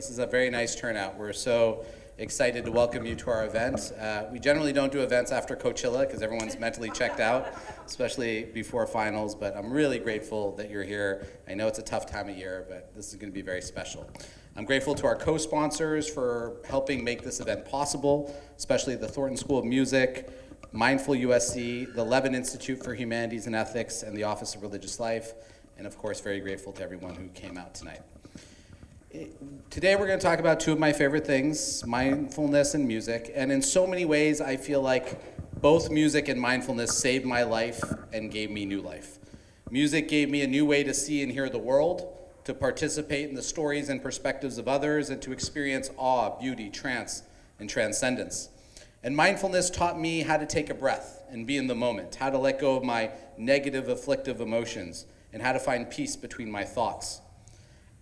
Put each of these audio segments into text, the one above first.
This is a very nice turnout. We're so excited to welcome you to our event. Uh, we generally don't do events after Coachella because everyone's mentally checked out, especially before finals, but I'm really grateful that you're here. I know it's a tough time of year, but this is going to be very special. I'm grateful to our co-sponsors for helping make this event possible, especially the Thornton School of Music, Mindful USC, the Levan Institute for Humanities and Ethics, and the Office of Religious Life, and of course, very grateful to everyone who came out tonight. Today we're going to talk about two of my favorite things, mindfulness and music, and in so many ways I feel like both music and mindfulness saved my life and gave me new life. Music gave me a new way to see and hear the world, to participate in the stories and perspectives of others, and to experience awe, beauty, trance, and transcendence. And mindfulness taught me how to take a breath and be in the moment, how to let go of my negative, afflictive emotions, and how to find peace between my thoughts.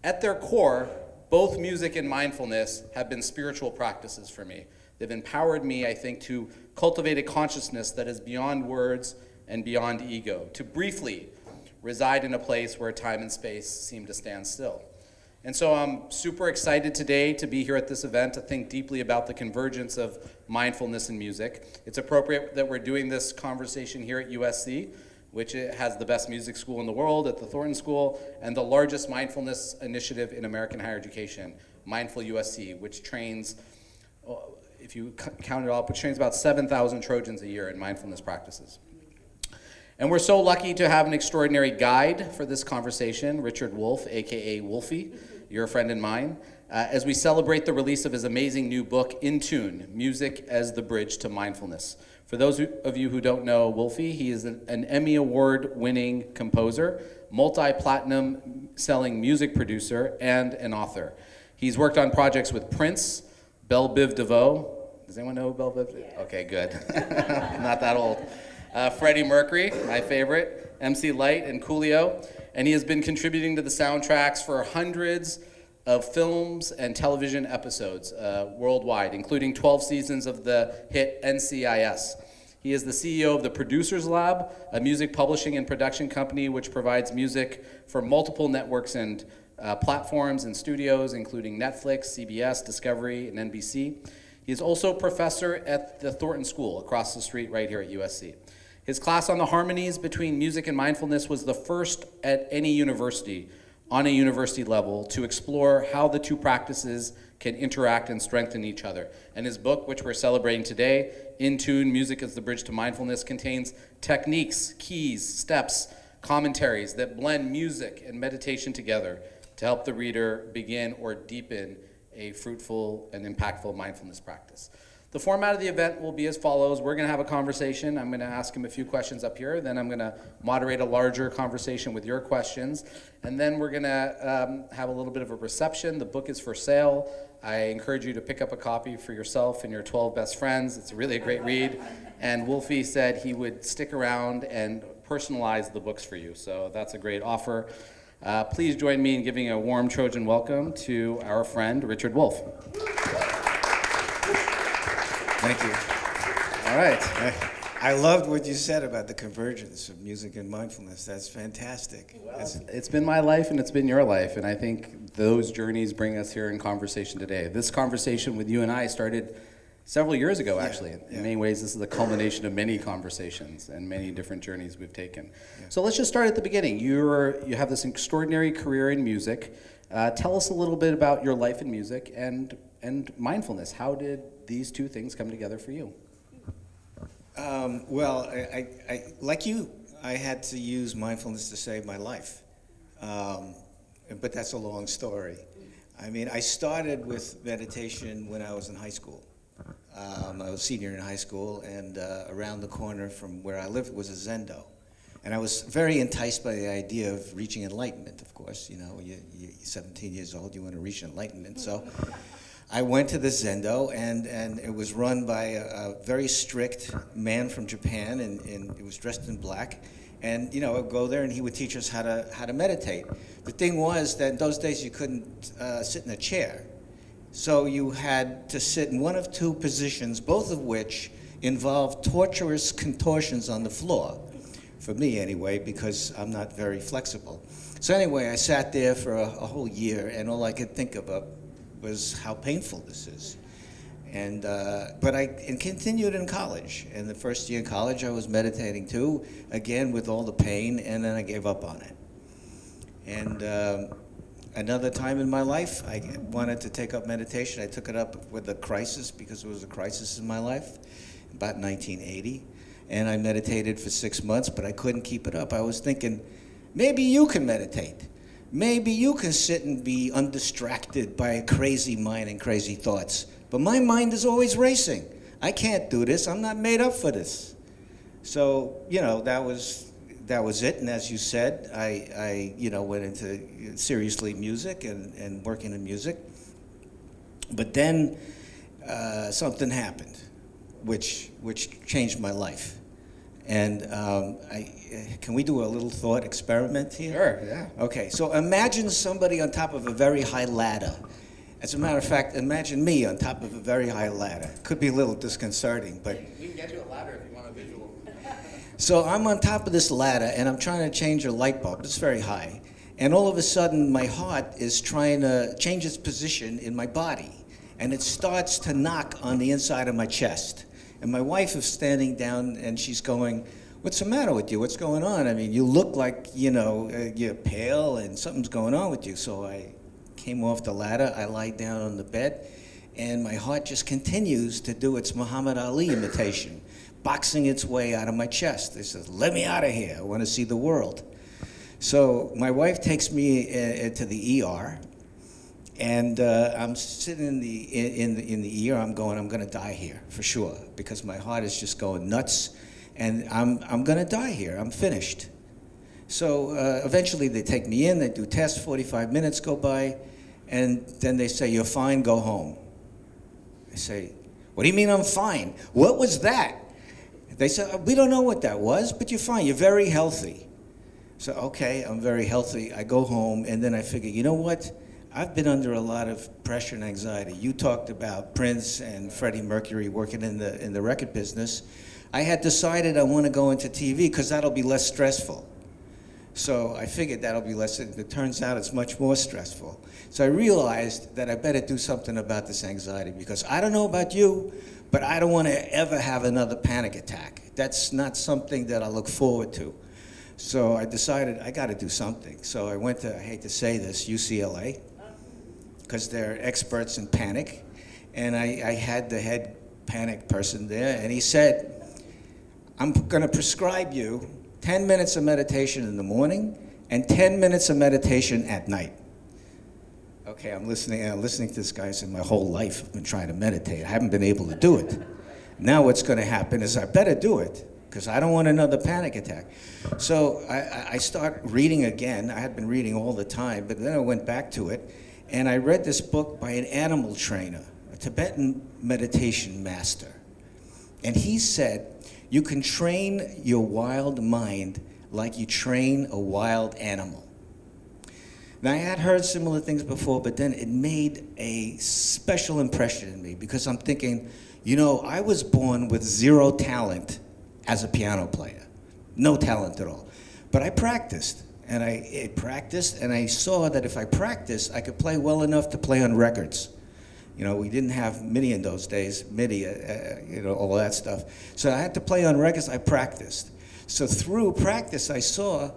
At their core, both music and mindfulness have been spiritual practices for me. They've empowered me, I think, to cultivate a consciousness that is beyond words and beyond ego, to briefly reside in a place where time and space seem to stand still. And so I'm super excited today to be here at this event to think deeply about the convergence of mindfulness and music. It's appropriate that we're doing this conversation here at USC, which has the best music school in the world at the Thornton School and the largest mindfulness initiative in American higher education, Mindful USC, which trains, uh, if you count it all up, which trains about 7,000 Trojans a year in mindfulness practices. And we're so lucky to have an extraordinary guide for this conversation, Richard Wolf, AKA Wolfie, your friend and mine, uh, as we celebrate the release of his amazing new book, In Tune Music as the Bridge to Mindfulness. For those of you who don't know Wolfie, he is an, Emmy Award winning composer, multi platinum selling music producer, and an author. He's worked on projects with Prince, Bell Biv DeVoe. Does anyone know who Bell Biv? Yeah. Okay, good. Not that old uh, Freddie Mercury, my favorite, MC Lyte, and Coolio. And he has been contributing to the soundtracks for hundreds of films and television episodes uh, worldwide, including 12 seasons of the hit NCIS. He is the CEO of the Producers Lab, a music publishing and production company which provides music for multiple networks and uh, platforms and studios, including Netflix, CBS, Discovery, and NBC. He is also professor at the Thornton School across the street right here at USC. His class on the harmonies between music and mindfulness was the first at any university on a university level to explore how the two practices can interact and strengthen each other. And his book, which we're celebrating today, In Tune Music as the Bridge to Mindfulness, contains techniques, keys, steps, commentaries that blend music and meditation together to help the reader begin or deepen a fruitful and impactful mindfulness practice. The format of the event will be as follows. We're going to have a conversation. I'm going to ask him a few questions up here. Then I'm going to moderate a larger conversation with your questions. And then we're going to um, have a little bit of a reception. The book is for sale. I encourage you to pick up a copy for yourself and your 12 best friends. It's really a great read. And Wolfie said he would stick around and personalize the books for you. So that's a great offer. Uh, please join me in giving a warm Trojan welcome to our friend Richard Wolf. Thank you. All right. I, loved what you said about the convergence of music and mindfulness. That's fantastic. Well, it's been my life and it's been your life, and I think those journeys bring us here in conversation today. This conversation with you and I started several years ago, actually. Yeah, in yeah. many ways, this is the culmination of many conversations and many different journeys we've taken. Yeah. So let's just start at the beginning. You're, you have this extraordinary career in music. Uh, tell us a little bit about your life in music and, and mindfulness. How did these two things come together for you? Um, well, I, I, I, like you, I had to use mindfulness to save my life. Um, but that's a long story. I mean, I started with meditation when I was in high school. Um, I was a senior in high school, and uh, around the corner from where I lived was a Zendo. And I was very enticed by the idea of reaching enlightenment, of course. You know, you, you're 17 years old, you want to reach enlightenment. So I went to the Zendo, and, and it was run by a, a very strict man from Japan, and, and it was dressed in black. And you know, I'd go there, and he would teach us how to how to meditate. The thing was that in those days you couldn't uh, sit in a chair, so you had to sit in one of two positions, both of which involved torturous contortions on the floor. For me, anyway, because I'm not very flexible. So anyway, I sat there for a, a whole year, and all I could think about was how painful this is. And, uh, but I and continued in college. And the first year in college, I was meditating too, again with all the pain, and then I gave up on it. And um, another time in my life, I wanted to take up meditation. I took it up with a crisis because it was a crisis in my life, about 1980. And I meditated for six months, but I couldn't keep it up. I was thinking, maybe you can meditate. Maybe you can sit and be undistracted by a crazy mind and crazy thoughts. But my mind is always racing. I can't do this. I'm not made up for this. So, you know, that was that was it. And as you said, I, I you know, went into seriously music and, and working in music. But then uh, something happened, which which changed my life. And um, I, can we do a little thought experiment here? Sure, yeah. Okay, so imagine somebody on top of a very high ladder. As a matter of fact, imagine me on top of a very high ladder. Could be a little disconcerting, but. We can get you a ladder if you want a visual. So I'm on top of this ladder and I'm trying to change a light bulb. It's very high. And all of a sudden, my heart is trying to change its position in my body. And it starts to knock on the inside of my chest. And my wife is standing down and she's going, What's the matter with you? What's going on? I mean, you look like, you know, uh, you're pale and something's going on with you. So I came off the ladder, I lie down on the bed, and my heart just continues to do its Muhammad Ali imitation, boxing its way out of my chest. It says, Let me out of here. I want to see the world. So my wife takes me uh, to the ER, and uh, I'm sitting in the, in, the, in the ER, I'm going, I'm going to die here for sure, because my heart is just going nuts, and I'm, I'm going to die here. I'm finished. So uh, eventually they take me in, they do tests, 45 minutes go by, and then they say, You're fine, go home. I say, What do you mean I'm fine? What was that? They said, We don't know what that was, but you're fine, you're very healthy. So, okay, I'm very healthy. I go home, and then I figure, you know what? I've been under a lot of pressure and anxiety. You talked about Prince and Freddie Mercury working in the, in the record business. I had decided I want to go into TV because that'll be less stressful. So I figured that'll be less, it turns out it's much more stressful. So I realized that I better do something about this anxiety because I don't know about you, but I don't want to ever have another panic attack. That's not something that I look forward to. So I decided I got to do something. So I went to, I hate to say this, UCLA, because they're experts in panic. And I, I had the head panic person there, and he said, I'm going to prescribe you 10 minutes of meditation in the morning and 10 minutes of meditation at night. Okay, I'm listening, I'm listening to this guy say my whole life I've been trying to meditate. I haven't been able to do it. Now what's going to happen is I better do it because I don't want another panic attack. So I, I start reading again. I had been reading all the time, but then I went back to it and I read this book by an animal trainer, a Tibetan meditation master. And he said, you can train your wild mind like you train a wild animal. Now, I had heard similar things before, but then it made a special impression in me because I'm thinking, you know, I was born with zero talent as a piano player, no talent at all. But I practiced, and I, I practiced, and I saw that if I practiced, I could play well enough to play on records. You know, we didn't have MIDI in those days, MIDI, uh, uh, you know, all that stuff. So I had to play on records, I practiced. So through practice, I saw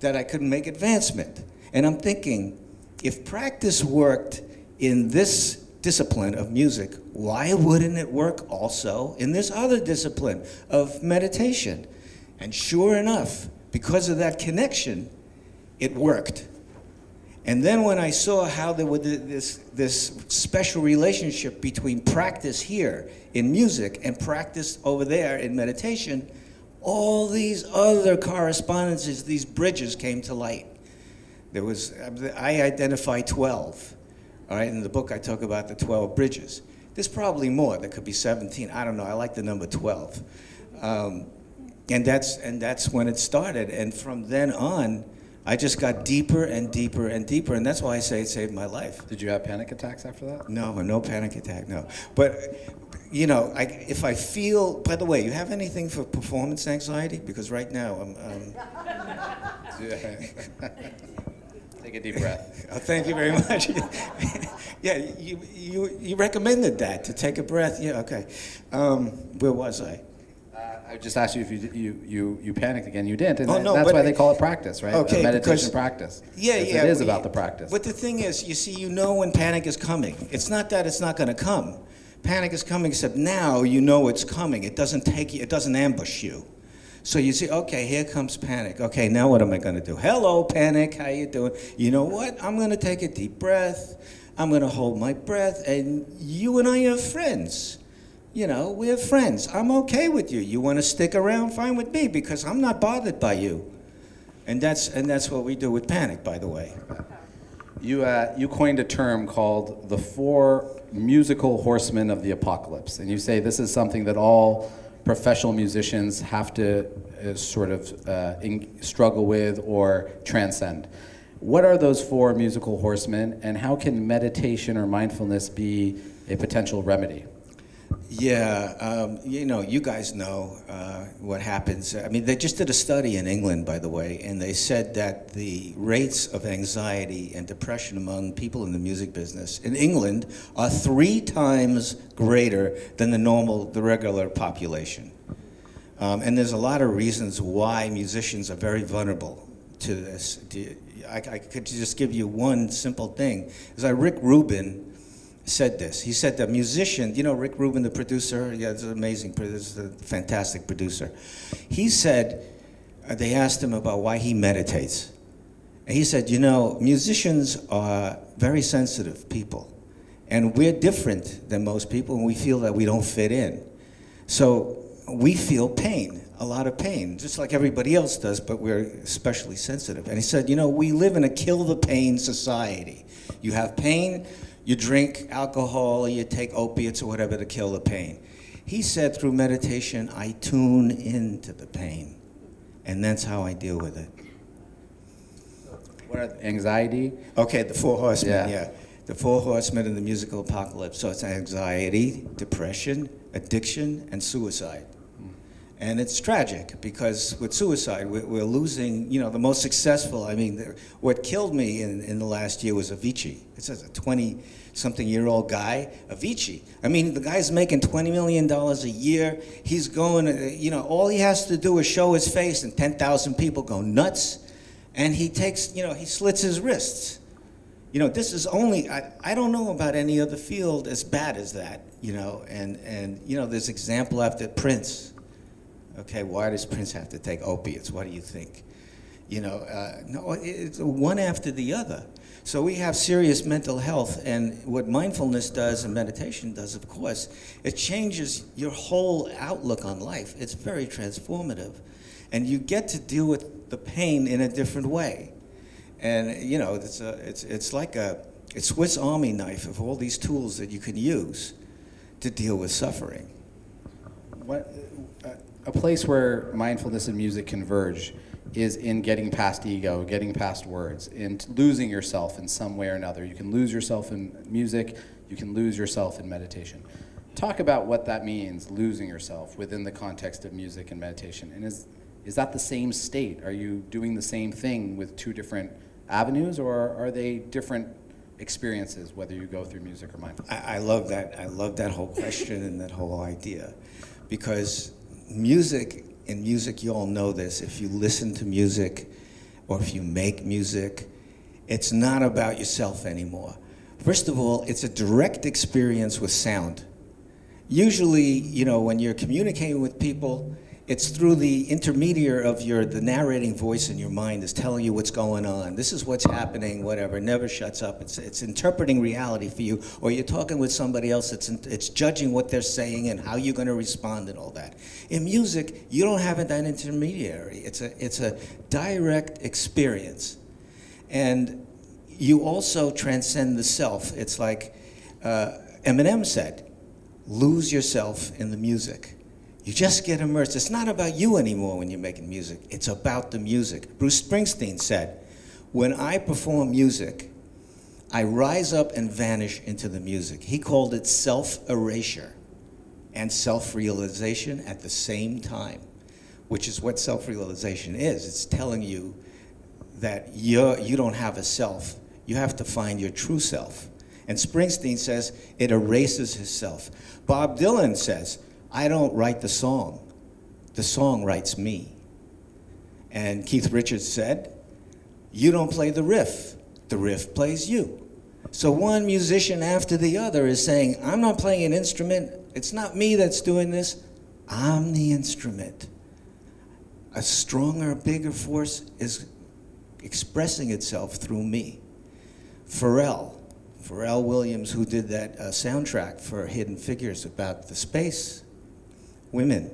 that I couldn't make advancement. And I'm thinking, if practice worked in this discipline of music, why wouldn't it work also in this other discipline of meditation? And sure enough, because of that connection, it worked. And then when I saw how there was this, this special relationship between practice here in music and practice over there in meditation, all these other correspondences, these bridges came to light. There was, I identify 12. All right, in the book I talk about the 12 bridges. There's probably more, there could be 17, I don't know, I like the number 12. Um, and, that's, and that's when it started. And from then on, I just got deeper and deeper and deeper, and that's why I say it saved my life. Did you have panic attacks after that? No, no panic attack, no. But, you know, I, if I feel, by the way, you have anything for performance anxiety? Because right now I'm. Um, Take a deep breath. Oh, thank you very much. yeah, you, you, you recommended that to take a breath. Yeah, okay. Um, where was I? I just asked you if you, you, you, you panicked again. You didn't. And Oh, no, that's why they call it practice, right? Okay, A meditation because- practice. Yeah, yeah. It is about the practice. But the thing is, you see, you know when panic is coming. It's not that it's not going to come. Panic is coming, except now you know it's coming. It doesn't take you. It doesn't ambush you. So you see, okay, here comes panic. Okay, now what am I going to do? Hello, panic. How you doing? You know what? I'm going to take a deep breath. I'm going to hold my breath, and you and I are friends. You know, we're friends. I'm okay with you. You want to stick around? Fine with me because I'm not bothered by you. And that's and that's what we do with panic, by the way. You, uh, you coined a term called the four musical horsemen of the apocalypse. And you say this is something that all professional musicians have to uh, sort of uh, in, struggle with or transcend. What are those four musical horsemen, and how can meditation or mindfulness be a potential remedy? Yeah, um, you know, you guys know uh, what happens. I mean, they just did a study in England, by the way, and they said that the rates of anxiety and depression among people in the music business in England are three times greater than the normal, the regular population. Um, and there's a lot of reasons why musicians are very vulnerable to this. I, I could just give you one simple thing. Is that Rick Rubin said this. He said that musician, you know Rick Rubin, the producer, yeah, an amazing, producer, a fantastic producer. He said, uh, they asked him about why he meditates. And he said, you know, musicians are very sensitive people. And we're different than most people, and we feel that we don't fit in. So we feel pain, a lot of pain, just like everybody else does, but we're especially sensitive. And he said, you know, we live in a kill the pain society. You have pain, you drink alcohol, or you take opiates or whatever to kill the pain. He said, through meditation, I tune into the pain. And that's how I deal with it. What are anxiety? Okay, the four horsemen, Yeah. yeah. The four horsemen in the musical apocalypse. So it's anxiety, depression, addiction, and suicide. And it's tragic because with suicide, we're, losing, you know, the most successful. I mean, what killed me in, in the last year was Avicii. It's a 20 something year old guy, Avicii. I mean, the guy's making $20 million a year. He's going, uh, you know, all he has to do is show his face, and 10,000 people go nuts. And he takes, you know, he slits his wrists. You know, this is only, I, I don't know about any other field as bad as that, you know, and, and you know, there's example after Prince. Okay, why does Prince have to take opiates? What do you think? You know, uh, no, it's one after the other. So we have serious mental health, and what mindfulness does and meditation does, of course, it changes your whole outlook on life. It's very transformative, and you get to deal with the pain in a different way. And you know, it's a, it's it's like a, a Swiss Army knife of all these tools that you can use to deal with suffering. What, a place where mindfulness and music converge is in getting past ego, getting past words, in losing yourself in some way or another. You can lose yourself in music, you can lose yourself in meditation. Talk about what that means, losing yourself within the context of music and meditation. And is, is that the same state? Are you doing the same thing with two different avenues, or are they different experiences, whether you go through music or mindfulness? I, I love that. I love that whole question and that whole idea, because music in music, you all know this. If you listen to music, or if you make music, it's not about yourself anymore. First of all, it's a direct experience with sound. Usually, you know, when you're communicating with people, it's through the intermediary of your the narrating voice in your mind is telling you what's going on. This is what's happening, whatever. Never shuts up. It's it's interpreting reality for you, or you're talking with somebody else. It's it's judging what they're saying and how you're going to respond and all that. In music, you don't have that intermediary. It's a it's a direct experience, and you also transcend the self. It's like uh, Eminem said, "Lose yourself in the music." You just get immersed. It's not about you anymore when you're making music. It's about the music. Bruce Springsteen said, "When I perform music, I rise up and vanish into the music." He called it self-erasure and self-realization at the same time, which is what self-realization is. It's telling you that you're, you don't have a self. You have to find your true self. And Springsteen says it erases his self. Bob Dylan says, I don't write the song, the song writes me. And Keith Richards said, You don't play the riff, the riff plays you. So one musician after the other is saying, I'm not playing an instrument, it's not me that's doing this, I'm the instrument. A stronger, bigger force is expressing itself through me. Pharrell, Pharrell Williams, who did that uh, soundtrack for Hidden Figures about the space women,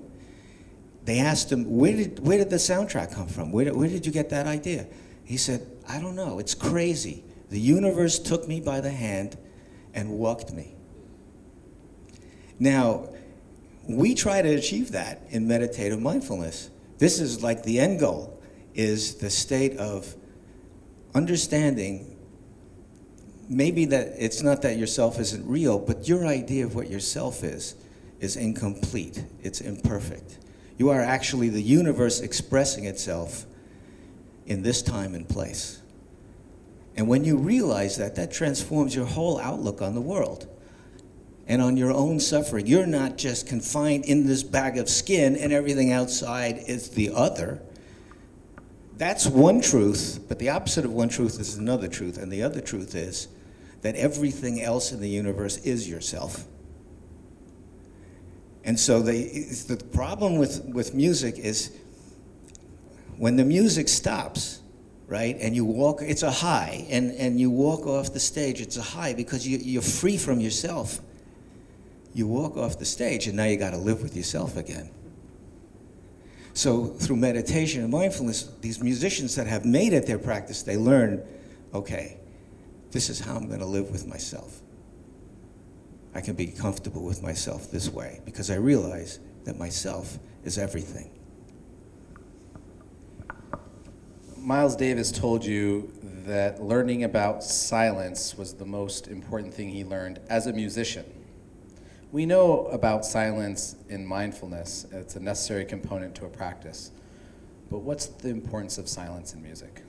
they asked him, where did, where did the soundtrack come from? Where did, where did you get that idea? He said, I don't know, it's crazy. The universe took me by the hand and walked me. Now, we try to achieve that in meditative mindfulness. This is like the end goal, is the state of understanding maybe that it's not that yourself isn't real, but your idea of what yourself is is incomplete, it's imperfect. You are actually the universe expressing itself in this time and place. And when you realize that, that transforms your whole outlook on the world and on your own suffering. You're not just confined in this bag of skin and everything outside is the other. That's one truth, but the opposite of one truth is another truth. And the other truth is that everything else in the universe is yourself. And so the, the problem with, with music is when the music stops, right, and you walk, it's a high, and, and you walk off the stage, it's a high because you, you're free from yourself. You walk off the stage, and now you got to live with yourself again. So through meditation and mindfulness, these musicians that have made it their practice, they learn, okay, this is how I'm going to live with myself. I can be comfortable with myself this way because I realize that myself is everything. Miles Davis told you that learning about silence was the most important thing he learned as a musician. We know about silence in mindfulness, it's a necessary component to a practice. But what's the importance of silence in music?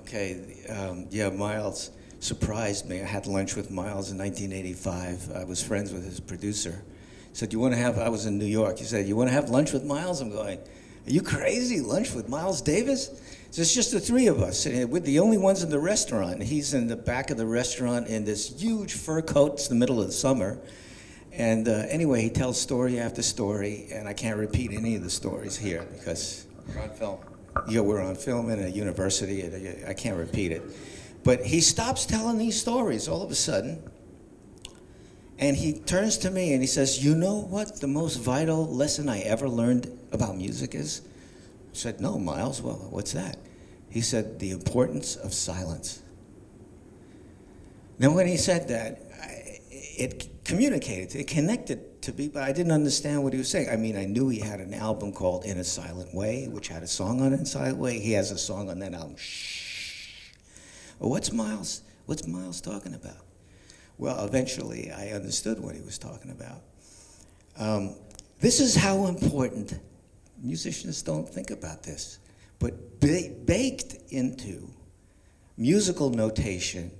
Okay, um, yeah, Miles surprised me. I had lunch with Miles in 1985. I was friends with his producer. He said, "You want to have?" I was in New York. He said, "You want to have lunch with Miles?" I'm going, "Are you crazy? Lunch with Miles Davis?" So it's just the three of us. We're the only ones in the restaurant. He's in the back of the restaurant in this huge fur coat. It's the middle of the summer. And uh, anyway, he tells story after story, and I can't repeat any of the stories here because We're on film. yeah, we're on film in a university, and I can't repeat it. But he stops telling these stories all of a sudden, and he turns to me and he says, "You know what the most vital lesson I ever learned about music is?" I said, "No, Miles. Well, what's that?" He said, "The importance of silence." Now, when he said that, I, it communicated, it connected to me, but I didn't understand what he was saying. I mean, I knew he had an album called In a Silent Way, which had a song on it, In a Silent Way. He has a song on that album, Shh. What's Miles? What's Miles talking about? Well, eventually, I understood what he was talking about. Um, this is how important musicians don't think about this, but ba- baked into musical notation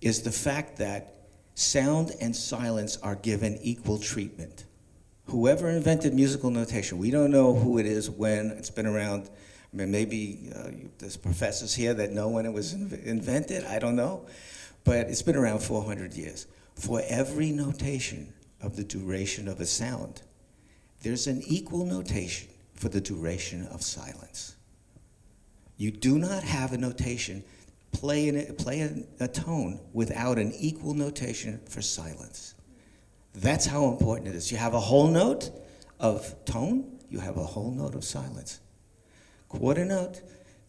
is the fact that sound and silence are given equal treatment. Whoever invented musical notation, we don't know who it is, when, it's been around. Maybe uh, there's professors here that know when it was inv- invented, I don't know. But it's been around 400 years. For every notation of the duration of a sound, there's an equal notation for the duration of silence. You do not have a notation play, in, play a, a tone without an equal notation for silence. That's how important it is. You have a whole note of tone, you have a whole note of silence. Quarter note,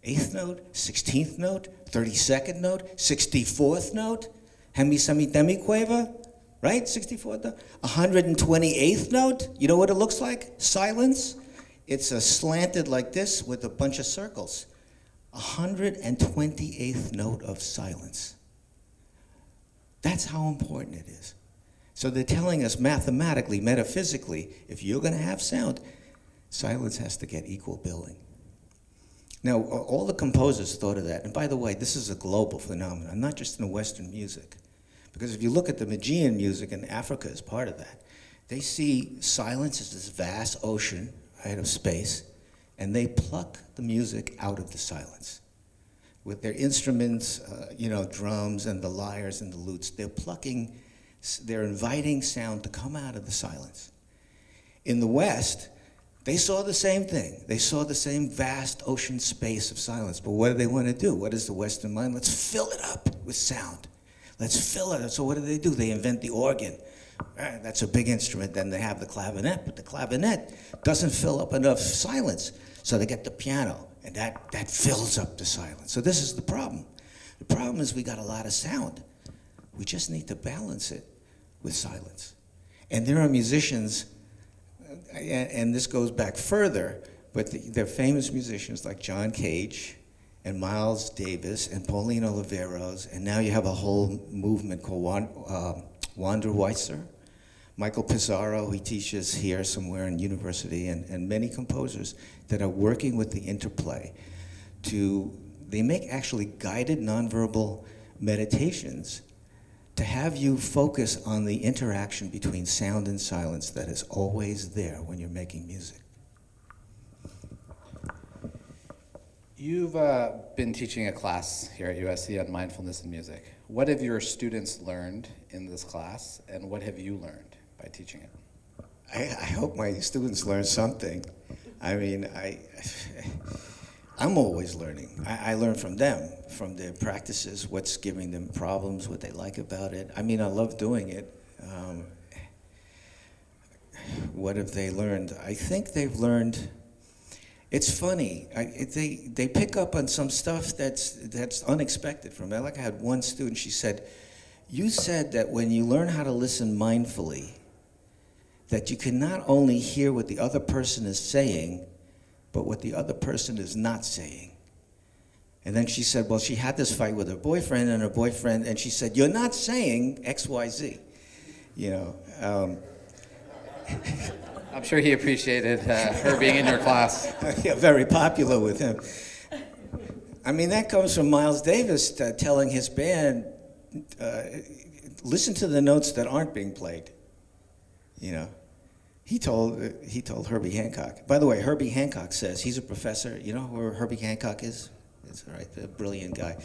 eighth note, sixteenth note, thirty-second note, sixty-fourth note, hemi semi demiquaver, right? Sixty-fourth note, hundred and twenty-eighth note. You know what it looks like? Silence. It's a slanted like this with a bunch of circles. 128th note of silence. That's how important it is. So they're telling us mathematically, metaphysically, if you're going to have sound, silence has to get equal billing. Now, all the composers thought of that. And by the way, this is a global phenomenon, not just in the Western music. Because if you look at the Fijian music, and Africa is part of that, they see silence as this vast ocean, right, of space, and they pluck the music out of the silence. With their instruments, uh, you know, drums and the lyres and the lutes, they're plucking, they're inviting sound to come out of the silence. In the West, they saw the same thing. They saw the same vast ocean space of silence. But what do they want to do? What is the Western mind? Let's fill it up with sound. Let's fill it. So what do they do? They invent the organ. Right, that's a big instrument. Then they have the clavinet, but the clavinet doesn't fill up enough silence. So they get the piano, and that, that fills up the silence. So this is the problem. The problem is we got a lot of sound. We just need to balance it with silence. And there are musicians, and, and this goes back further, but the, there are famous musicians like John Cage, and Miles Davis and Pauline Oliveros, and now you have a whole movement called Wand, uh, Wandelweiser. Michael Pisaro, he teaches here somewhere in university, and, and many composers that are working with the interplay to, they make actually guided nonverbal meditations to have you focus on the interaction between sound and silence that is always there when you're making music. You've uh, been teaching a class here at USC on mindfulness and music. What have your students learned in this class, and what have you learned by teaching it? I, I hope my students learn something. I mean, I, I'm always learning. I, I, learn from them, from their practices, what's giving them problems, what they like about it. I mean, I love doing it. Um, what have they learned? I think they've learned it's funny. I, they, they pick up on some stuff that's, that's unexpected from them. Like I had one student, she said, you said that when you learn how to listen mindfully, that you can not only hear what the other person is saying, but what the other person is not saying. And then she said, well, she had this fight with her boyfriend, and her boyfriend, and she said, you're not saying X, Y, Z. You know, um, I'm sure he appreciated uh, her being in your class. yeah, very popular with him. I mean, that comes from Miles Davis uh, telling his band, uh, listen to the notes that aren't being played. You know, he told, uh, he told Herbie Hancock. By the way, Herbie Hancock says, he's a professor. You know where Herbie Hancock is? It's all right, a brilliant guy.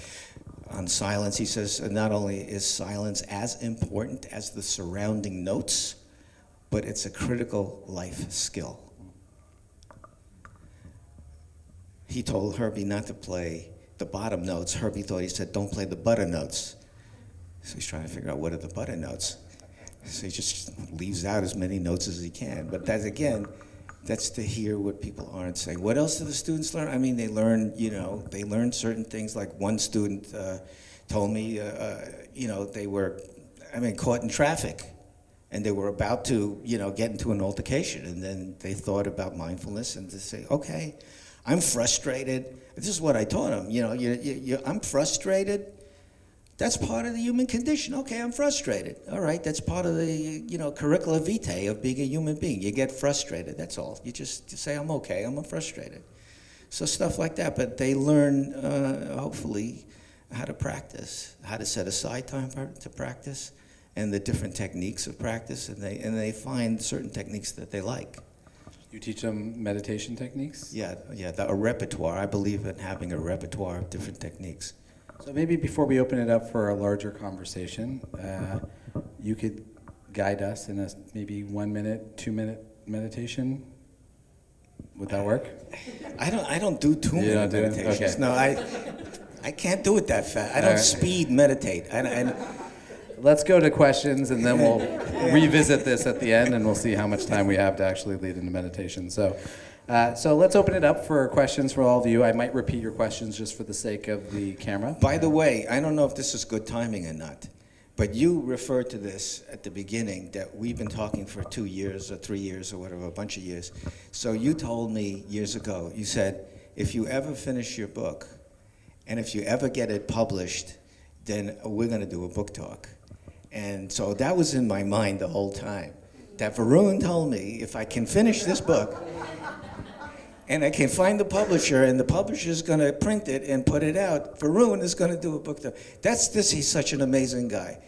On silence, he says, not only is silence as important as the surrounding notes, but it's a critical life skill. He told Herbie not to play the bottom notes. Herbie thought he said, don't play the butter notes. So he's trying to figure out what are the butter notes. So he just leaves out as many notes as he can. But that again, that's to hear what people aren't saying. What else do the students learn? I mean, they learn, you know, they learn certain things. Like one student uh, told me, uh, uh, you know, they were, I mean, caught in traffic and they were about to, you know, get into an altercation, and then they thought about mindfulness and to say, okay, I'm frustrated. This is what I taught them. You know, you, you, you, I'm frustrated. That's part of the human condition. Okay, I'm frustrated. All right, that's part of the, you know, curricula vitae of being a human being. You get frustrated. That's all. You just say, I'm okay. I'm frustrated. So stuff like that. But they learn, uh, hopefully, how to practice, how to set aside time to practice and the different techniques of practice, and they, and they find certain techniques that they like. You teach them meditation techniques? Yeah, yeah, the, a repertoire. I believe in having a repertoire of different techniques. So maybe before we open it up for a larger conversation, uh, you could guide us in a maybe one minute, two minute meditation. Would that work? I don't. I don't do two you minute meditations. Okay. No, I. I can't do it that fast. I don't right. speed meditate. I, I, let's go to questions and then we'll revisit this at the end and we'll see how much time we have to actually lead into meditation. So, uh, so let's open it up for questions for all of you. I might repeat your questions just for the sake of the camera. By the way, I don't know if this is good timing or not, but you referred to this at the beginning that we've been talking for two years or three years or whatever, a bunch of years. So you told me years ago, you said, if you ever finish your book and if you ever get it published, then we're going to do a book talk. And so that was in my mind the whole time. That Varun told me if I can finish this book, and I can find the publisher, and the publisher is going to print it and put it out. Varun is going to do a book. Tour. That's this. He's such an amazing guy.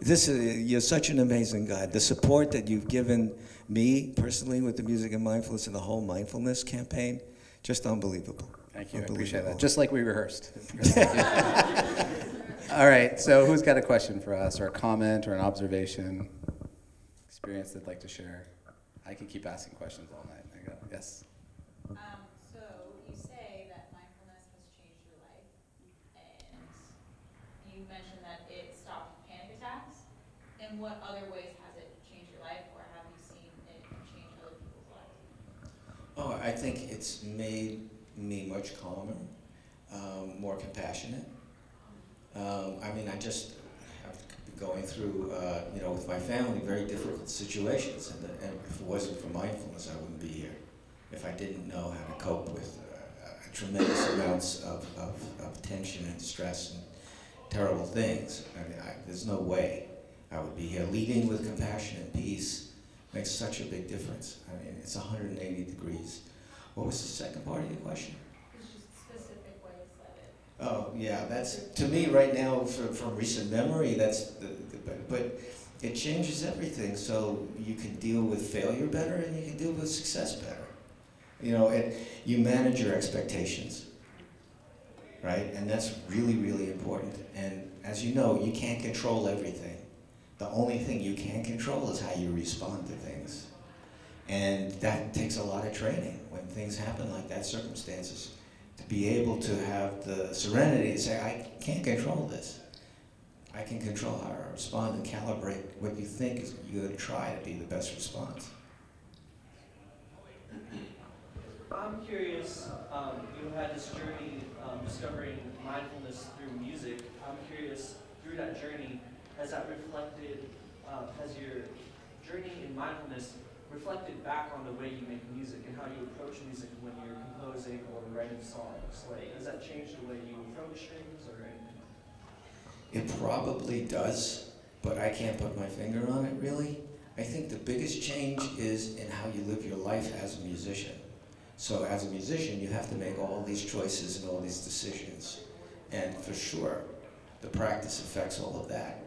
This is you're such an amazing guy. The support that you've given me personally with the music and mindfulness and the whole mindfulness campaign, just unbelievable. Thank you. I appreciate that. Just like we rehearsed. All right. So who's got a question for us, or a comment, or an observation, experience they'd like to share? I can keep asking questions all night. Yes. Um, so you say that mindfulness has changed your life, and you mentioned that it stopped panic attacks. In what other ways has it changed your life, or have you seen it change other people's lives? Oh, I think it's made me much calmer, um, more compassionate. Um, I mean, I just have been going through, uh, you know, with my family, very difficult situations, and, and if it wasn't for mindfulness, I wouldn't be here. If I didn't know how to cope with uh, tremendous amounts of, of, of tension and stress and terrible things, I mean, I, there's no way I would be here. Leading with compassion and peace makes such a big difference. I mean, it's 180 degrees. What was the second part of your question? It's just specific ways that it. Oh, yeah, that's, to me, right now, from, from recent memory, that's, the, the, but, but it changes everything, so you can deal with failure better and you can deal with success better. You know, it, you manage your expectations, right? And that's really, really important. And as you know, you can't control everything. The only thing you can control is how you respond to things. And that takes a lot of training when things happen like that, circumstances to be able to have the serenity to say, I can't control this. I can control how I respond and calibrate what you think is you're going to try to be the best response. I'm curious, um, you had this journey um, discovering mindfulness through music. I'm curious, through that journey, has that reflected, uh, has your journey in mindfulness reflected back on the way you make music and how you approach music when you're composing or writing songs? Like, does that change the way you approach things or anything? It probably does, but I can't put my finger on it really. I think the biggest change is in how you live your life as a musician. So as a musician, you have to make all these choices and all these decisions. And for sure, the practice affects all of that.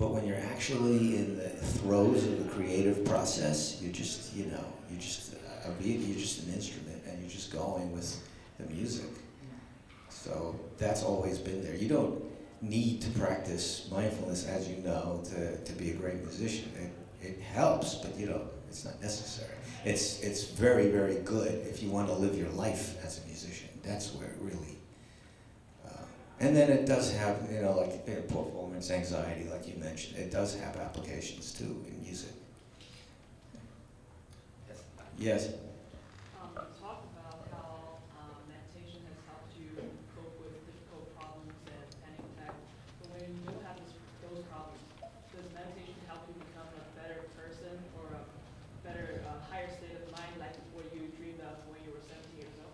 But when you're actually in the throes of the creative process, you just, you know, you just, you're just an instrument and you're just going with the music. So that's always been there. You don't need to practice mindfulness, as you know, to, to be a great musician. It, it helps, but you know, it's not necessary. It's, it's very, very good if you want to live your life as a musician. That's where it really and then it does have, you know, like you know, performance anxiety, like you mentioned. It does have applications too in music. Yes. Um, you talked about how um, meditation has helped you cope with difficult problems and panic attacks. But when you don't have this, those problems, does meditation help you become a better person or a better, uh, higher state of mind, like what you dreamed of when you were 17 years old?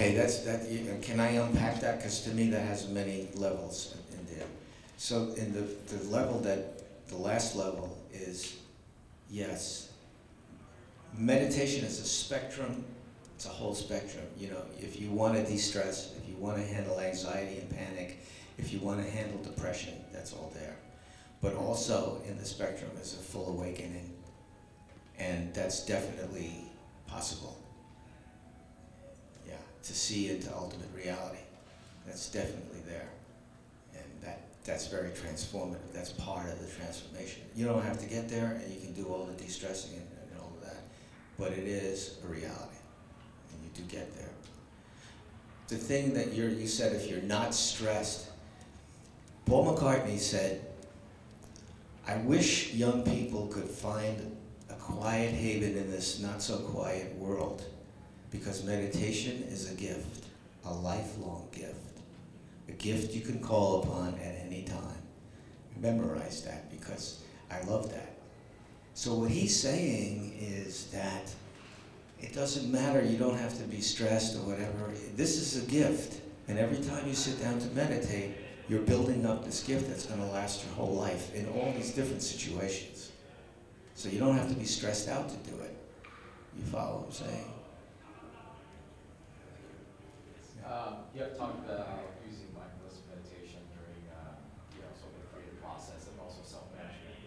Okay, that's that. Can I unpack that? Because to me, that has many levels in there. So, in the the level that the last level is, yes. Meditation is a spectrum. It's a whole spectrum. You know, if you want to de-stress, if you want to handle anxiety and panic, if you want to handle depression, that's all there. But also in the spectrum is a full awakening, and that's definitely possible to see into ultimate reality. That's definitely there. And that, that's very transformative. That's part of the transformation. You don't have to get there, and you can do all the de-stressing and, and all of that. But it is a reality, and you do get there. The thing that you're, you said, if you're not stressed, Paul McCartney said, I wish young people could find a quiet haven in this not so quiet world because meditation is a gift, a lifelong gift, a gift you can call upon at any time. Memorize that because I love that. So what he's saying is that it doesn't matter, you don't have to be stressed or whatever. This is a gift. And every time you sit down to meditate, you're building up this gift that's going to last your whole life in all these different situations. So you don't have to be stressed out to do it. You follow what I'm saying? Um, you have talked about using mindfulness meditation during, uh, you know, sort of the creative process and also self-management.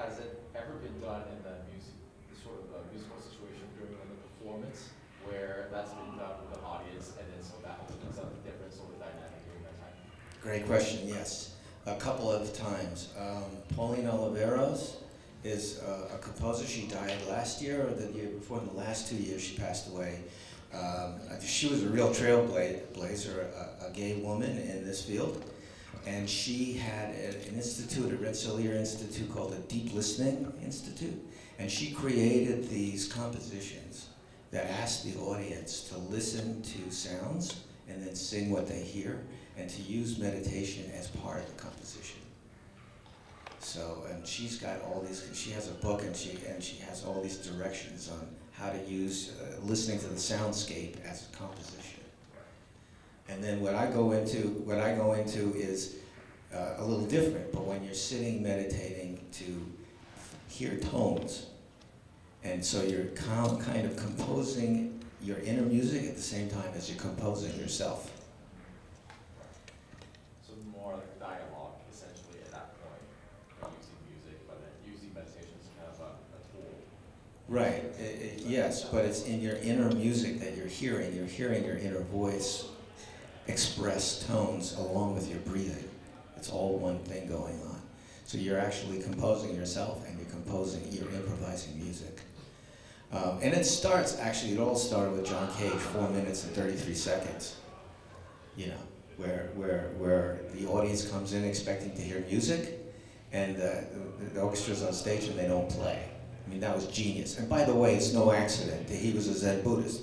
Has it ever been done in the music, the sort of uh, musical situation during a performance where that's been done with the audience and then so that opens up a different sort of dynamic during that time? Great question, yes. A couple of times. Um, Pauline Oliveros is uh, a composer. She died last year or the year before. In the last two years, she passed away. Um, she was a real trailblazer, a, a gay woman in this field. And she had an institute, a Rensselaer Institute called the Deep Listening Institute. And she created these compositions that asked the audience to listen to sounds and then sing what they hear and to use meditation as part of the composition. So, and she's got all these, she has a book and she, and she has all these directions on how to use uh, listening to the soundscape as a composition. And then what I go into, what I go into is uh, a little different, but when you're sitting meditating to hear tones, and so you're kind of composing your inner music at the same time as you're composing yourself. So more like dialogue essentially at that point, not using music, but then using meditation as kind of a, a tool. Right, i- i- yes, but it's in your inner music that you're hearing. You're hearing your inner voice express tones along with your breathing. It's all one thing going on. So you're actually composing yourself and you're composing, you're improvising music. Um, and it starts, actually, it all started with John Cage, four minutes and 33 seconds. You know, where, where, where the audience comes in expecting to hear music and the, the orchestra's on stage and they don't play. I mean, that was genius. And by the way, it's no accident that he was a Zen Buddhist.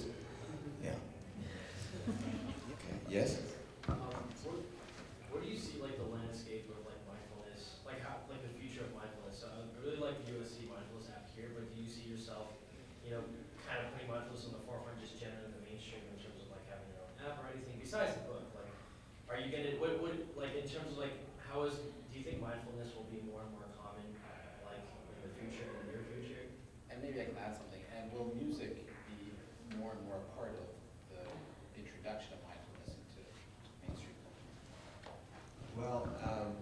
Yeah. Okay. Yes? Um, what, what do you see like the landscape of like mindfulness, like how, like the future of mindfulness? Uh, I really like the USC mindfulness app here, but do you see yourself, you know, kind of putting mindfulness on the forefront, just generally in the mainstream in terms of like having your own app or anything besides the book? Like, are you gonna, what, what, like in terms of like, how is, do you think mindfulness will be more and more common, like in the future, in the near future? And maybe I can add something, and will music be more and more a part of the introduction of mindfulness into mainstream culture? Well, um,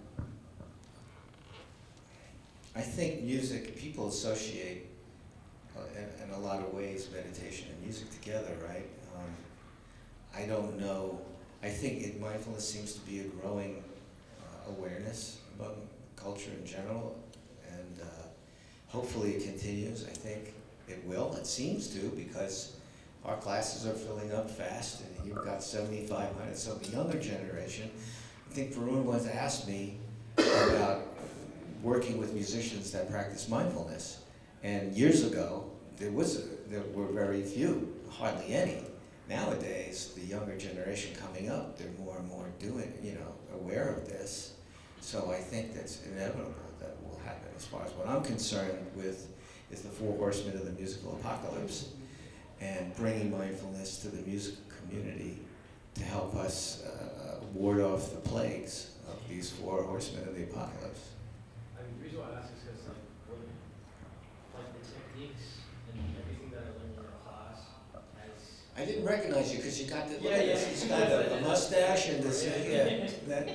I think music, people associate uh, in, in a lot of ways meditation and music together, right? Um, I don't know. I think it, mindfulness seems to be a growing uh, awareness among culture in general, and uh, hopefully it continues. I think it will. It seems to because our classes are filling up fast, and you've got 7,500. So the younger generation. I think Varun once asked me about working with musicians that practice mindfulness, and years ago there was there were very few, hardly any. Nowadays, the younger generation coming up, they're more and more doing, you know, aware of this. So I think that's inevitable that will happen. As far as what I'm concerned with is the four horsemen of the musical apocalypse, and bringing mindfulness to the music community to help us uh, ward off the plagues of these four horsemen of the apocalypse. I mean, the reason why I ask is because like, what, like the techniques and everything that I learned in your class has I didn't recognize you because you got the, look Yeah, at this, yeah. he's got a, mustache and this, Yeah. yeah, that,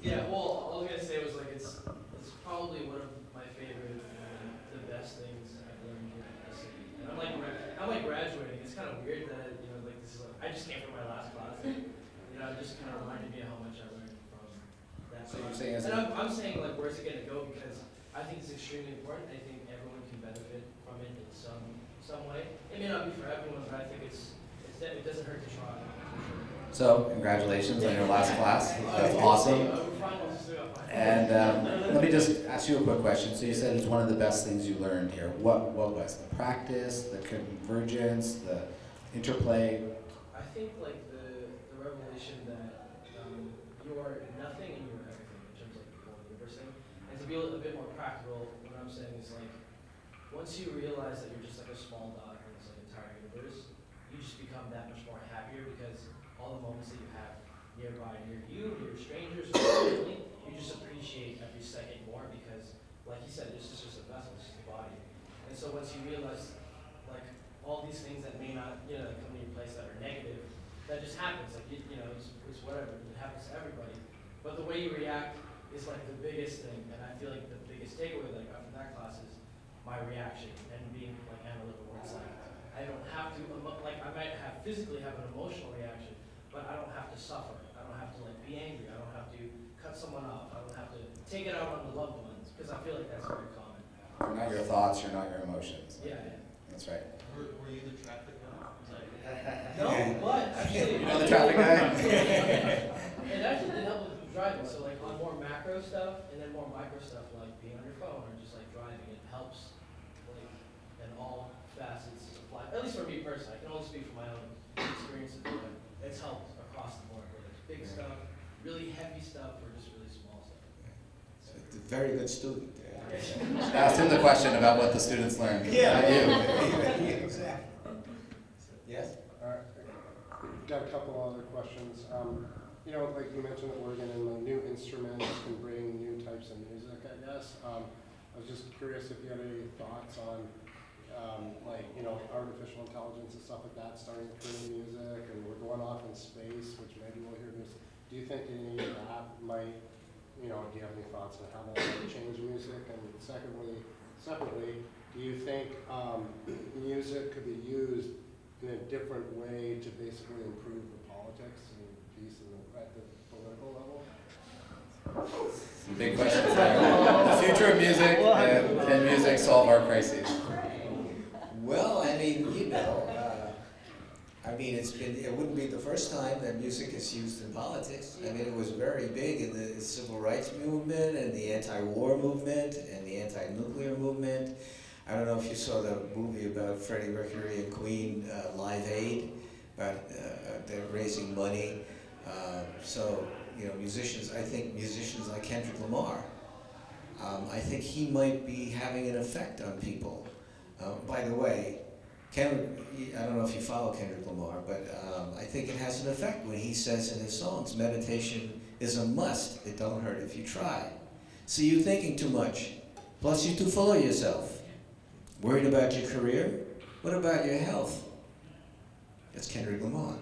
Yeah, well, all I was gonna say was like it's it's probably one of my favorite, and the best things I've learned here at SC. And I'm like gra- I'm like graduating. It's kind of weird that you know like this is like, I just came from my last class. And, you know, it just kind of reminded me of how much I learned from that. So you're class. saying as and a- I'm, I'm saying like where's it gonna go because I think it's extremely important. I think everyone can benefit from it in some some way. It may not be for everyone, but I think it's it doesn't hurt to try. So, congratulations on your last class. That's awesome. We're finals, so yeah, fine. And um, let me just ask you a quick question. So you said it's one of the best things you learned here. What what was the practice, the convergence, the interplay? I think like the, the revelation that um, you are nothing and you are everything in terms of the whole universe. And to be a, little bit more practical, what I'm saying is like, once you realize that you're just like a small dot in this like entire universe, you just that much more happier because all the moments that you have nearby, near you, near strangers, family, you just appreciate every second more because, like you said, this is just a vessel, it's just a body. And so once you realize like all these things that may not, you know, come to your place that are negative, that just happens, like, you, you know, it's, it's whatever, it happens to everybody. But the way you react is like the biggest thing, and I feel like the biggest takeaway, like after that class is my reaction and being like analytical, it's like, I don't have to, like, I might have physically have an emotional reaction, but I don't have to suffer. I don't have to like be angry. I don't have to cut someone off. I don't have to take it out on the loved ones, because I feel like that's very common. You're not your thoughts, you're not your emotions. Yeah, yeah. That's right. Were, were you the traffic cop? No, but actually. You know the traffic guy? It actually did help with driving, so like on more macro stuff and then more micro stuff like being on your phone or just like driving, it helps like in all facets of life. At least for me personally, I can only speak from my own experiences, but it's helped across the board, whether it's big stuff, really heavy stuff, or just really small stuff. So, it's a Very good student. Asked him the question about what the students learned, Yeah. you. Exactly. Yes? All right. Got a couple other questions. Um, you know, like you mentioned, organ and the new instruments can bring new types of music, I guess. Um, I was just curious if you had any thoughts on, um, like, you know, artificial intelligence and stuff like that starting to create music, and we're going off in space, which maybe we'll hear music. Do you think any of that might, you know, do you have any thoughts on how that might change music? And secondly, separately, do you think um, music could be used in a different way to basically improve the politics and peace in the, at the political level? Big questions. The future of music, and can music solve our crises? Well, I mean, you know, uh, I mean, it's been, it wouldn't be the first time that music is used in politics. I mean, it was very big in the civil rights movement and the anti-war movement and the anti-nuclear movement. I don't know if you saw the movie about Freddie Mercury and Queen, uh, Live Aid, about uh, they're raising money. Uh, so, you know, musicians, I think musicians like Kendrick Lamar, um, I think he might be having an effect on people. Uh, by the way, Kendrick, I don't know if you follow Kendrick Lamar, but um, I think it has an effect when he says in his songs, meditation is a must. It don't hurt if you try. See you thinking too much. Plus you too full of yourself. Worried about your career? What about your health? That's Kendrick Lamar.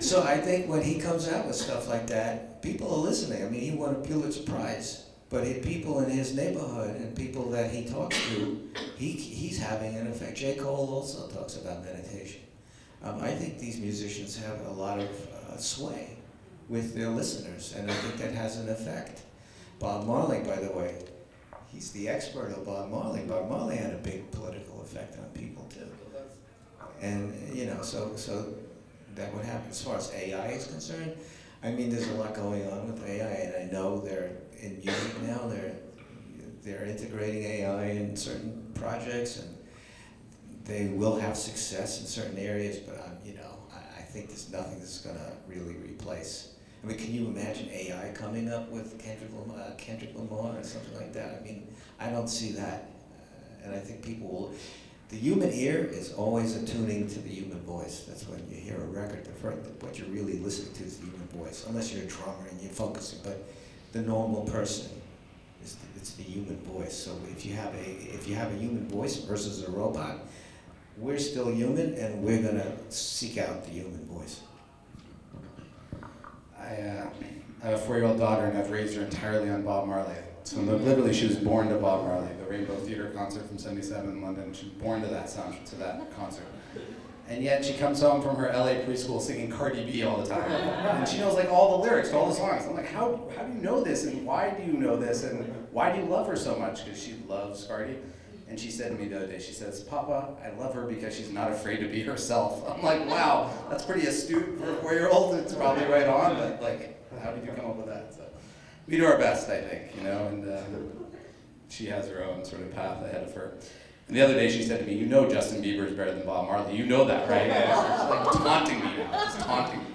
So I think when he comes out with stuff like that, people are listening. I mean, he won a Pulitzer Prize, but people in his neighborhood and people that he talks to, he, he's having an effect. J. Cole also talks about meditation. Um, I think these musicians have a lot of uh, sway with their listeners, and I think that has an effect. Bob Marley, by the way, he's the expert of Bob Marley. Bob Marley had a big political effect on people too. And you know, so so that would happen. As far as AI is concerned, I mean, there's a lot going on with AI, and I know they're in music now. They're they're integrating AI in certain projects, and they will have success in certain areas. But um, you know, I, I think there's nothing that's going to really replace. I mean, can you imagine AI coming up with Kendrick Lamar, uh, Kendrick Lamar or something like that? I mean, I don't see that, uh, and I think people will. The human ear is always attuning to the human voice. That's when you hear a record. The first, what you're really listening to is the human voice, unless you're a drummer and you're focusing. But the normal person is the, it's the human voice. So if you have a if you have a human voice versus a robot, we're still human, and we're gonna seek out the human voice. I, uh, I have a four-year-old daughter, and I've raised her entirely on Bob Marley. So literally, she was born to Bob Marley, the Rainbow Theatre concert from '77 in London. She was born to that sound, to that concert. And yet, she comes home from her LA preschool singing Cardi B all the time, and she knows like all the lyrics to all the songs. I'm like, how how do you know this, and why do you know this, and why do you love her so much? Because she loves Cardi. And she said to me the other day, she says, Papa, I love her because she's not afraid to be herself. I'm like, wow, that's pretty astute for a four-year-old. It's probably right on, but like, how did you come up with that? So we do our best, I think, you know, and uh, she has her own sort of path ahead of her. And the other day she said to me, you know Justin Bieber is better than Bob Marley. You know that, right? She's like taunting me now, just taunting me.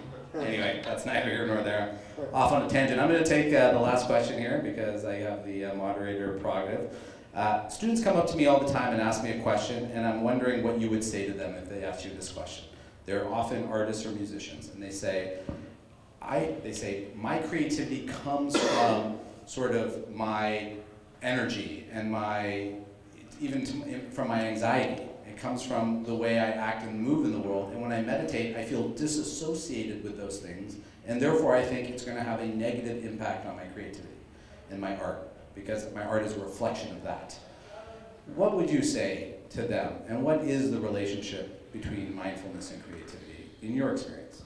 Anyway, that's neither here nor there. Off on a tangent. I'm going to take uh, the last question here because I have the uh, moderator prerogative. Uh, students come up to me all the time and ask me a question, and I'm wondering what you would say to them if they asked you this question. They're often artists or musicians, and they say, I, they say, my creativity comes from sort of my energy and my, even to, from my anxiety. It comes from the way I act and move in the world. And when I meditate, I feel disassociated with those things. And therefore, I think it's going to have a negative impact on my creativity and my art because my art is a reflection of that. What would you say to them? And what is the relationship between mindfulness and creativity in your experience?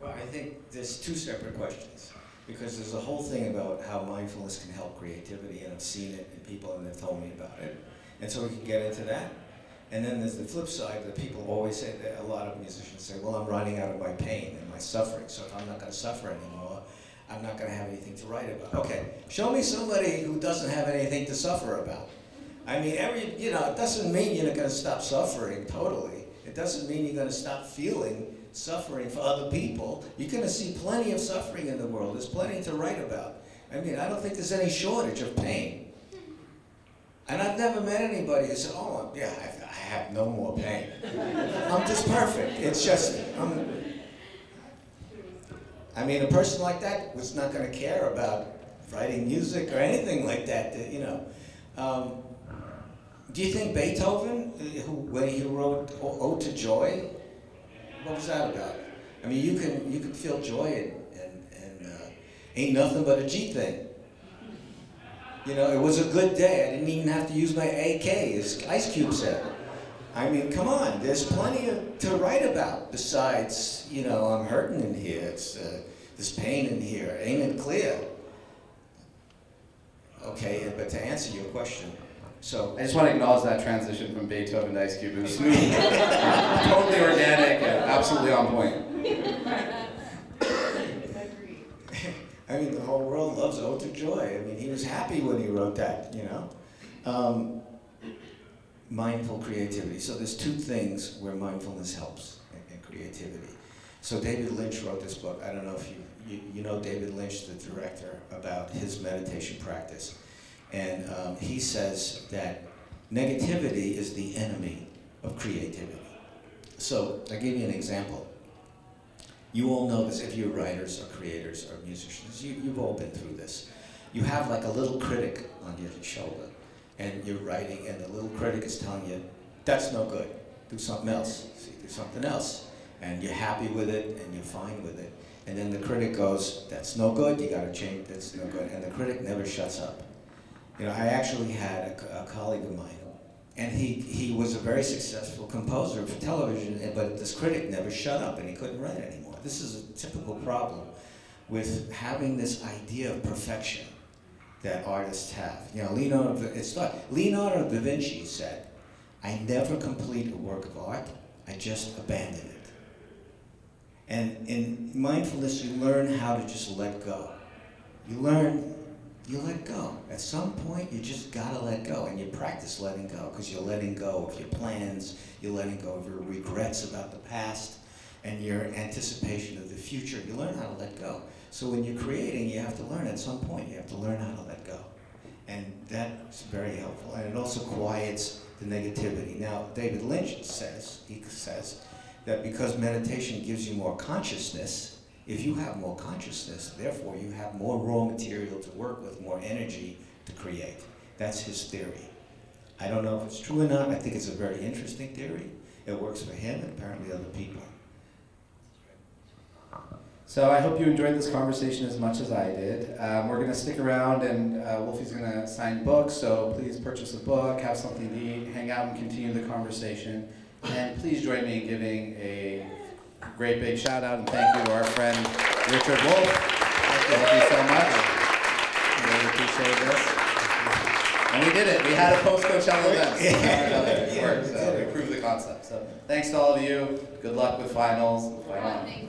Well, I think there's two separate questions because there's a whole thing about how mindfulness can help creativity, and I've seen it in people and they've told me about it, and so we can get into that. And then there's the flip side that people always say that a lot of musicians say, "Well, I'm running out of my pain and my suffering, so if I'm not going to suffer anymore, I'm not going to have anything to write about." Okay, show me somebody who doesn't have anything to suffer about. I mean, every you know, it doesn't mean you're not going to stop suffering totally. It doesn't mean you're going to stop feeling suffering for other people. You're going to see plenty of suffering in the world. There's plenty to write about. I mean, I don't think there's any shortage of pain. And I've never met anybody who said, "Oh, yeah, I, I have no more pain. I'm just perfect." It's just, I'm. I mean, a person like that was not going to care about writing music or anything like that. that, You know. Um, do you think Beethoven, uh, who, when he wrote Ode to Joy, what was that about? I mean, you can you can feel joy and and, and uh, ain't nothing but a G thing. You know, it was a good day. I didn't even have to use my AK, as Ice Cube said. I mean, come on. There's plenty of, to write about besides, you know, I'm hurting in here. It's uh, there's pain in here. Ain't it clear? Okay, but to answer your question, so I just want to acknowledge that transition from Beethoven to Ice Cube. It was smooth, totally organic, and absolutely on point. I mean, the whole world loves Ode to Joy. I mean, he was happy when he wrote that, you know. Um, mindful creativity. So there's two things where mindfulness helps in, creativity. So David Lynch wrote this book. I don't know if you, you, you know David Lynch, the director, about his meditation practice. And um, he says that negativity is the enemy of creativity. So I'll give you an example. You all know this if you're writers or creators or musicians. You, you've all been through this. You have like a little critic on your shoulder, and you're writing, and the little critic is telling you, that's no good. Do something else. See, do something else. And you're happy with it, and you're fine with it. And then the critic goes, that's no good, you gotta change, that's no good. And the critic never shuts up. You know, I actually had a, a colleague of mine, and he, he was a very successful composer for television, but this critic never shut up, and he couldn't write anymore. This is a typical problem with having this idea of perfection that artists have. You know, Leonardo, it's Leonardo da Vinci said, I never complete a work of art, I just abandon it. And in mindfulness, you learn how to just let go. You learn, you let go. At some point, you just gotta let go, and you practice letting go because you're letting go of your plans, you're letting go of your regrets about the past, and your anticipation of the future. You learn how to let go. So when you're creating, you have to learn at some point, you have to learn how to let go. And that's very helpful. And it also quiets the negativity. Now, David Lynch says, he says, that because meditation gives you more consciousness, if you have more consciousness, therefore you have more raw material to work with, more energy to create. That's his theory. I don't know if it's true or not. I think it's a very interesting theory. It works for him and apparently other people. So I hope you enjoyed this conversation as much as I did. Um, we're going to stick around, and uh, Wolfie's going to sign books. So please purchase a book, have something to eat, hang out, and continue the conversation. And please join me in giving a great big shout out and thank you to our friend Richard Wolf. Thank you so much. Really appreciate this. And we did it. We had a post Coachella event. It worked. So we proved the concept. So thanks to all of you. Good luck with finals. Final.